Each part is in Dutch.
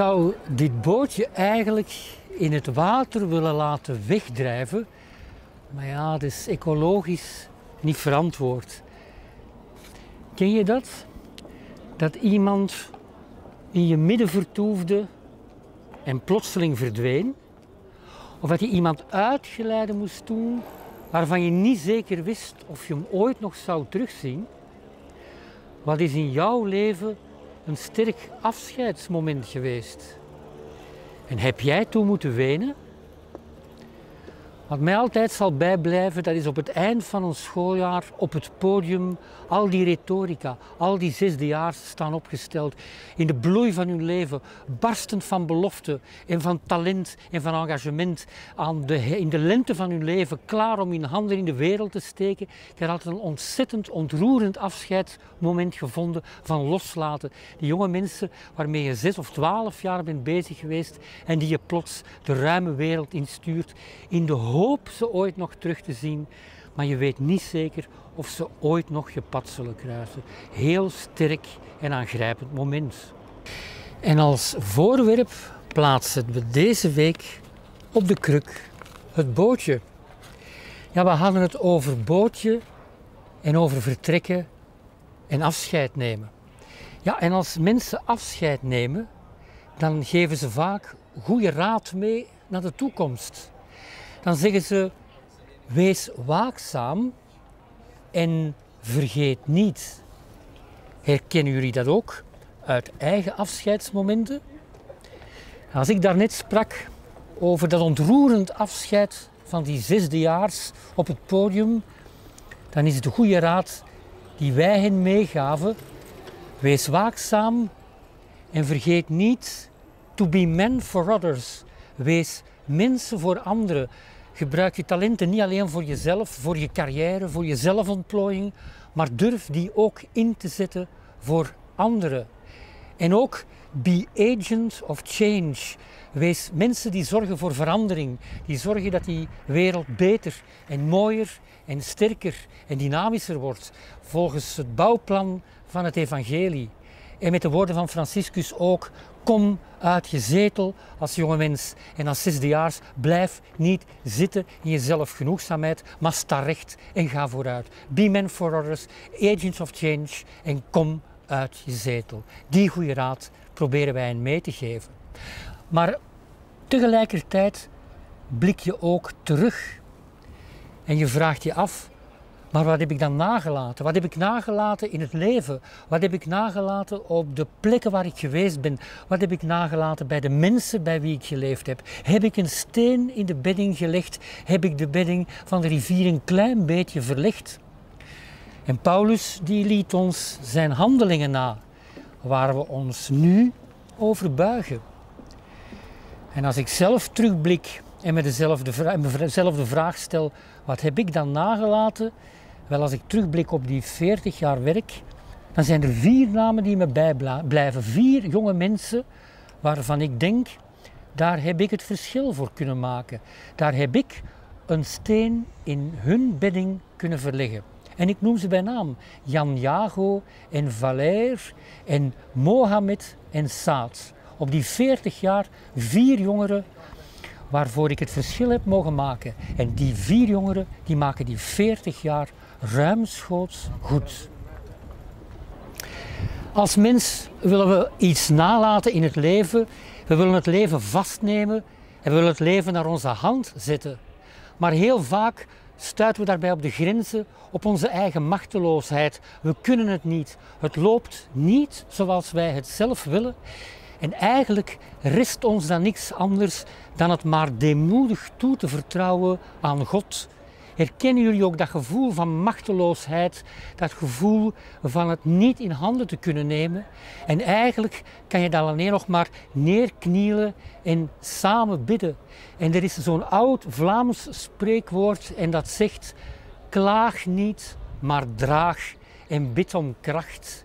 zou dit bootje eigenlijk in het water willen laten wegdrijven. Maar ja, dat is ecologisch niet verantwoord. Ken je dat? Dat iemand in je midden vertoefde en plotseling verdween? Of dat je iemand uitgeleide moest doen waarvan je niet zeker wist of je hem ooit nog zou terugzien? Wat is in jouw leven een sterk afscheidsmoment geweest? En heb jij toen moeten wenen? Wat mij altijd zal bijblijven, dat is op het eind van een schooljaar op het podium al die retorica, al die zesdejaars staan opgesteld. In de bloei van hun leven, barstend van belofte en van talent en van engagement. Aan de, in de lente van hun leven, klaar om hun handen in de wereld te steken. Ik heb altijd een ontzettend ontroerend afscheidsmoment gevonden van loslaten. Die jonge mensen waarmee je zes of twaalf jaar bent bezig geweest en die je plots de ruime wereld instuurt in de hoop ze ooit nog terug te zien, maar je weet niet zeker of ze ooit nog je pad zullen kruisen. Heel sterk en aangrijpend moment. En als voorwerp plaatsen we deze week op de kruk het bootje. Ja, we hadden het over bootje en over vertrekken en afscheid nemen. Ja, en als mensen afscheid nemen, dan geven ze vaak goede raad mee naar de toekomst dan zeggen ze: wees waakzaam en vergeet niet. Herkennen jullie dat ook uit eigen afscheidsmomenten? Als ik daarnet sprak over dat ontroerend afscheid van die zesdejaars op het podium, dan is de goede raad die wij hen meegaven: wees waakzaam en vergeet niet to be men for others. Wees mensen voor anderen. Gebruik je talenten niet alleen voor jezelf, voor je carrière, voor je zelfontplooiing, maar durf die ook in te zetten voor anderen. En ook be agent of change. Wees mensen die zorgen voor verandering, die zorgen dat die wereld beter en mooier en sterker en dynamischer wordt, volgens het bouwplan van het evangelie. En met de woorden van Franciscus ook, kom uit je zetel als jonge mens. En als zesdejaars, blijf niet zitten in je zelfgenoegzaamheid, maar sta recht en ga vooruit. Be men for others, agents of change en kom uit je zetel. Die goede raad proberen wij hen mee te geven. Maar tegelijkertijd blik je ook terug en je vraagt je af, maar wat heb ik dan nagelaten? Wat heb ik nagelaten in het leven? Wat heb ik nagelaten op de plekken waar ik geweest ben? Wat heb ik nagelaten bij de mensen bij wie ik geleefd heb? Heb ik een steen in de bedding gelegd? Heb ik de bedding van de rivier een klein beetje verlegd? En Paulus die liet ons zijn handelingen na, waar we ons nu over buigen. En als ik zelf terugblik en me dezelfde, dezelfde vraag stel, wat heb ik dan nagelaten? Wel, als ik terugblik op die 40 jaar werk, dan zijn er vier namen die me bijblijven. Vier jonge mensen waarvan ik denk, daar heb ik het verschil voor kunnen maken. Daar heb ik een steen in hun bedding kunnen verleggen. En ik noem ze bij naam. Jan Jago en Valer en Mohamed en Saad. Op die 40 jaar vier jongeren waarvoor ik het verschil heb mogen maken. En die vier jongeren die maken die 40 jaar ruimschoots goed. Als mens willen we iets nalaten in het leven. We willen het leven vastnemen en we willen het leven naar onze hand zetten. Maar heel vaak stuiten we daarbij op de grenzen, op onze eigen machteloosheid. We kunnen het niet. Het loopt niet zoals wij het zelf willen. En eigenlijk rest ons dan niks anders dan het maar deemoedig toe te vertrouwen aan God Herkennen jullie ook dat gevoel van machteloosheid, dat gevoel van het niet in handen te kunnen nemen? En eigenlijk kan je dan alleen nog maar neerknielen en samen bidden. En er is zo'n oud Vlaams spreekwoord en dat zegt: klaag niet, maar draag en bid om kracht.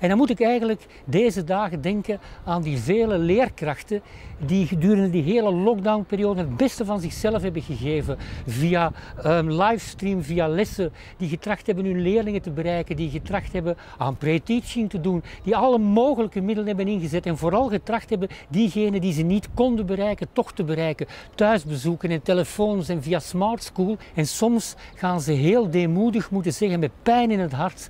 En dan moet ik eigenlijk deze dagen denken aan die vele leerkrachten die gedurende die hele lockdownperiode het beste van zichzelf hebben gegeven. Via um, livestream, via lessen, die getracht hebben hun leerlingen te bereiken, die getracht hebben aan pre-teaching te doen, die alle mogelijke middelen hebben ingezet en vooral getracht hebben diegenen die ze niet konden bereiken, toch te bereiken. Thuisbezoeken en telefoons en via smart school. En soms gaan ze heel deemoedig moeten zeggen met pijn in het hart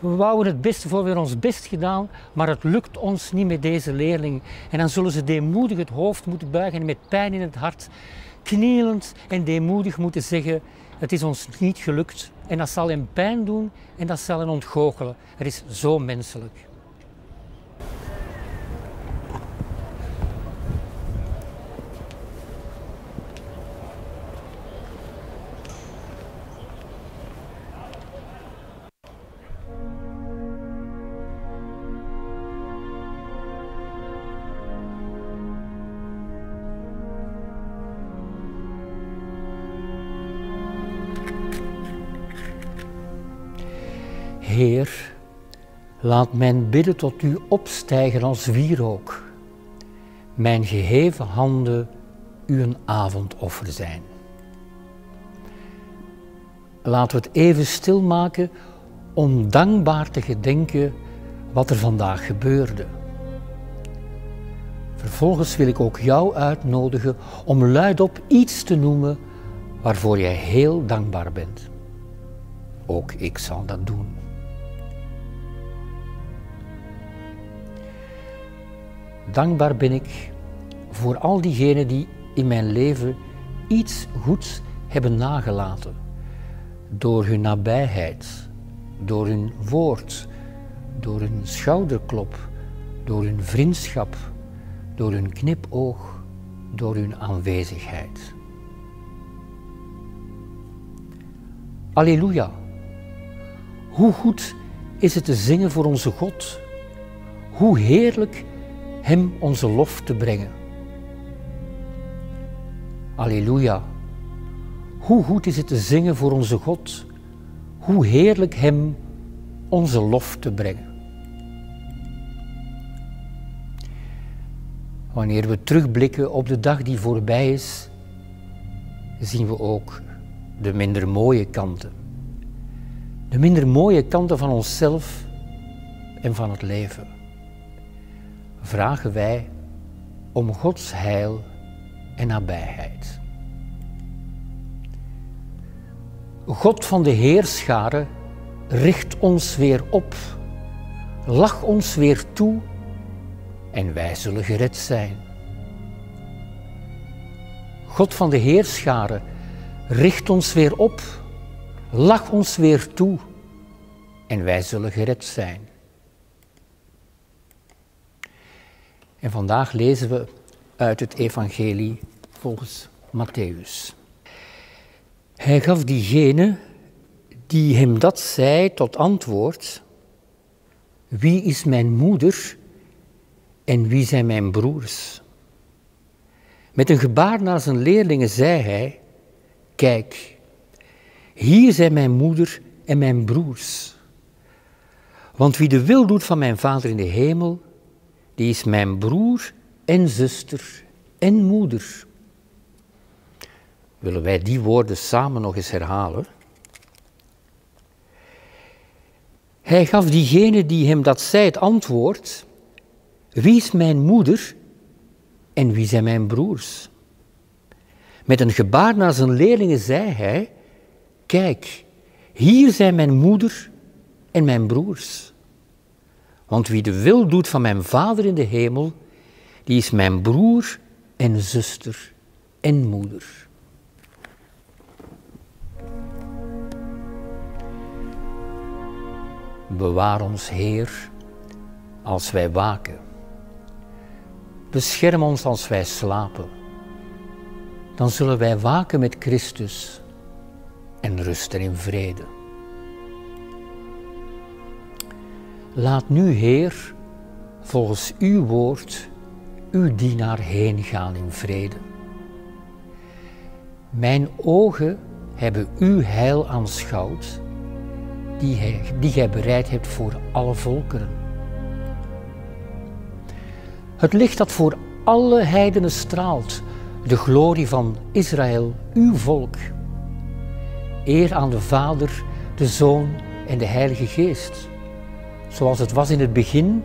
we wouden het beste voor, we hebben ons best gedaan, maar het lukt ons niet met deze leerling. En dan zullen ze deemoedig het hoofd moeten buigen en met pijn in het hart, knielend en deemoedig moeten zeggen, het is ons niet gelukt. En dat zal hem pijn doen en dat zal hem ontgoochelen. Het is zo menselijk. Heer, laat mijn bidden tot u opstijgen als wierook. Mijn geheven handen u een avondoffer zijn. Laten we het even stilmaken om dankbaar te gedenken wat er vandaag gebeurde. Vervolgens wil ik ook jou uitnodigen om luidop iets te noemen waarvoor jij heel dankbaar bent. Ook ik zal dat doen. Dankbaar ben ik voor al diegenen die in mijn leven iets goeds hebben nagelaten. Door hun nabijheid, door hun woord, door hun schouderklop, door hun vriendschap, door hun knipoog, door hun aanwezigheid. Alleluia. Hoe goed is het te zingen voor onze God. Hoe heerlijk hem onze lof te brengen. Alleluia. Hoe goed is het te zingen voor onze God. Hoe heerlijk Hem onze lof te brengen. Wanneer we terugblikken op de dag die voorbij is, zien we ook de minder mooie kanten. De minder mooie kanten van onszelf en van het leven vragen wij om Gods heil en nabijheid. God van de Heerscharen richt ons weer op, lach ons weer toe en wij zullen gered zijn. God van de Heerscharen richt ons weer op, lach ons weer toe en wij zullen gered zijn. En vandaag lezen we uit het Evangelie volgens Matthäus. Hij gaf diegene die hem dat zei tot antwoord: Wie is mijn moeder en wie zijn mijn broers? Met een gebaar naar zijn leerlingen zei hij: Kijk, hier zijn mijn moeder en mijn broers. Want wie de wil doet van mijn Vader in de hemel, die is mijn broer en zuster en moeder. Willen wij die woorden samen nog eens herhalen? Hij gaf diegene die hem dat zei het antwoord: Wie is mijn moeder en wie zijn mijn broers? Met een gebaar naar zijn leerlingen zei hij: Kijk, hier zijn mijn moeder en mijn broers. Want wie de wil doet van mijn Vader in de hemel, die is mijn broer en zuster en moeder. Bewaar ons, Heer, als wij waken. Bescherm ons als wij slapen. Dan zullen wij waken met Christus en rusten in vrede. Laat nu, Heer, volgens uw woord uw dienaar heen gaan in vrede. Mijn ogen hebben uw heil aanschouwd, die, die gij bereid hebt voor alle volkeren. Het licht dat voor alle heidenen straalt, de glorie van Israël, uw volk. Eer aan de Vader, de Zoon en de Heilige Geest, zoals het was in het begin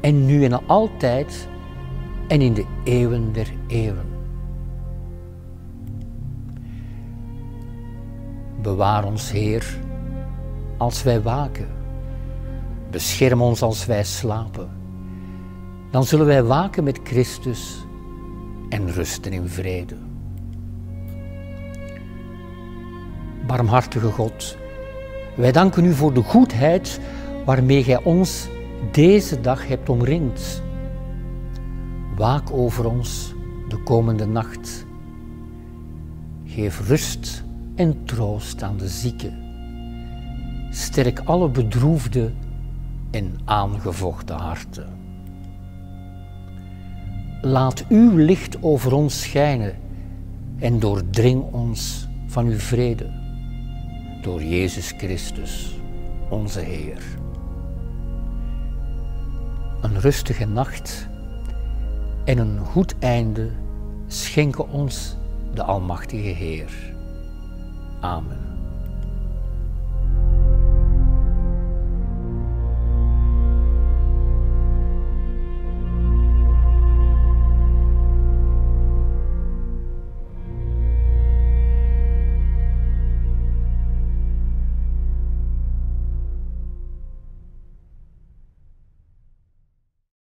en nu en altijd en in de eeuwen der eeuwen. Bewaar ons, Heer, als wij waken. Bescherm ons als wij slapen. Dan zullen wij waken met Christus en rusten in vrede. Barmhartige God, wij danken u voor de goedheid waarmee Gij ons deze dag hebt omringd. Waak over ons de komende nacht. Geef rust en troost aan de zieken. Sterk alle bedroefde en aangevochten harten. Laat uw licht over ons schijnen en doordring ons van uw vrede. Door Jezus Christus, onze Heer. Een rustige nacht en een goed einde schenken ons de Almachtige Heer. Amen.